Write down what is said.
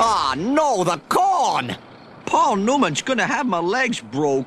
Ah no, the corn! Paul Newman's gonna have my legs broke.